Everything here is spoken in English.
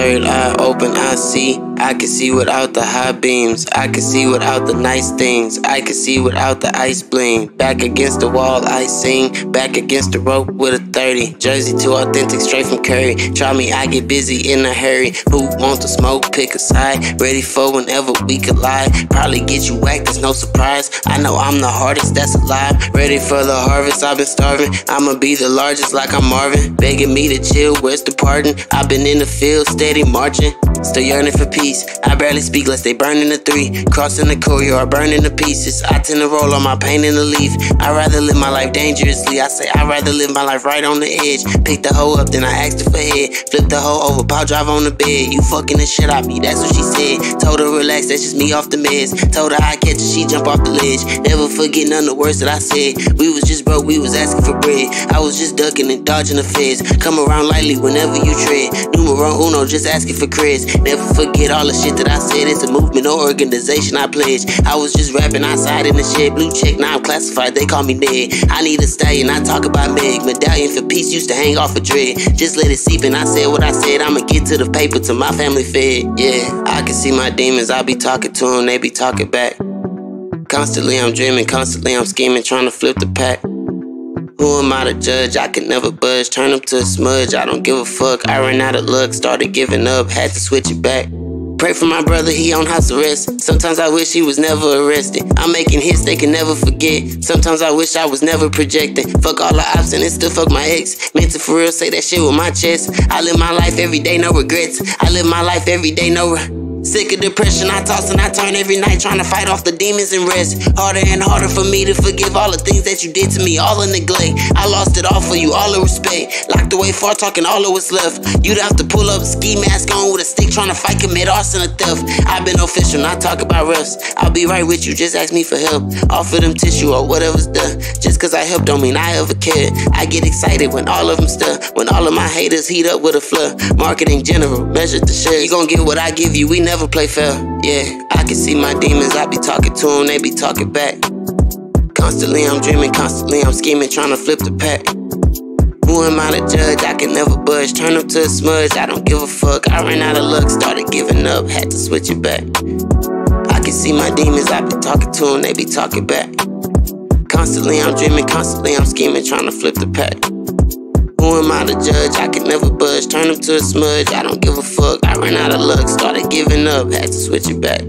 third eye open, I see. I can see without the high beams. I can see without the nice things. I can see without the ice bling. Back against the wall, I sing. Back against the rope with a 30. Jersey too authentic, straight from Curry. Try me, I get busy in a hurry. Who wants to smoke? Pick a side. Ready for whenever we collide. Probably get you whacked, it's no surprise. I know I'm the hardest that's alive. Ready for the harvest, I've been starving. I'ma be the largest like I'm Marvin. Begging me to chill, where's the pardon? I've been in the field, steady marching. Still yearning for peace. I barely speak less they burn in the three. Crossing the courtyard, burning the pieces. I tend to roll on my pain in the leaf. I'd rather live my life dangerously. I say I'd rather live my life right on the edge. Pick the hoe up, then I asked her for head. Flip the hoe over, power drive on the bed. You fucking the shit out me, that's what she said. Told her relax, that's just me off the meds. Told her I catch her, she jump off the ledge. Never forget none of the words that I said. We was just broke, we was asking for bread. I was just ducking and dodging the feds. Come around lightly whenever you tread. Numero uno, just asking for creds. Never forget all the shit that I said. It's a movement or organization I pledge. I was just rapping outside in the shed. Blue check, now I'm classified. They call me Ned. I need a stallion. I talk about Meg. Medallion for peace used to hang off a dread. Just let it seep and I said what I said. I'ma get to the paper to my family fed. Yeah, I can see my demons. I be talking to them. They be talking back. Constantly I'm dreaming. Constantly I'm scheming. Trying to flip the pack. Who am I to judge? I can never budge. Turn them to a smudge. I don't give a fuck. I ran out of luck. Started giving up. Had to switch it back. Pray for my brother, he on house arrest. Sometimes I wish he was never arrested. I'm making hits they can never forget. Sometimes I wish I was never projecting. Fuck all the ops and it still fuck my ex. Meant to for real say that shit with my chest. I live my life every day, no regrets. I live my life every day, no re- Sick of depression, I toss and I turn every night trying to fight off the demons and rest. Harder and harder for me to forgive all the things that you did to me, all the neglect. I lost it all for you, all the respect. Locked away far talking all of what's left. You'd have to pull up ski mask on with a stick trying to fight, commit arson or theft. I've been official, not talk about refs. I'll be right with you, just ask me for help. Offer them tissue or whatever's done. Just cause I helped don't mean I ever cared. I get excited when all of them stir. When all of my haters heat up with a flood. Marketing general, measured the share. You gon' get what I give you, we never play fair. Yeah, I can see my demons, I be talking to them, they be talking back. Constantly I'm dreaming, constantly I'm scheming, trying to flip the pack. Who am I to judge? I can never budge. Turn them to a smudge, I don't give a fuck. I ran out of luck, started giving up, had to switch it back. I can see my demons, I be talking to them, they be talking back. Constantly I'm dreaming, constantly I'm scheming, trying to flip the pack. Who am I to judge? I can never budge. Turn them to a smudge. I don't give a fuck. I ran out of luck. Started giving up. Had to switch it back.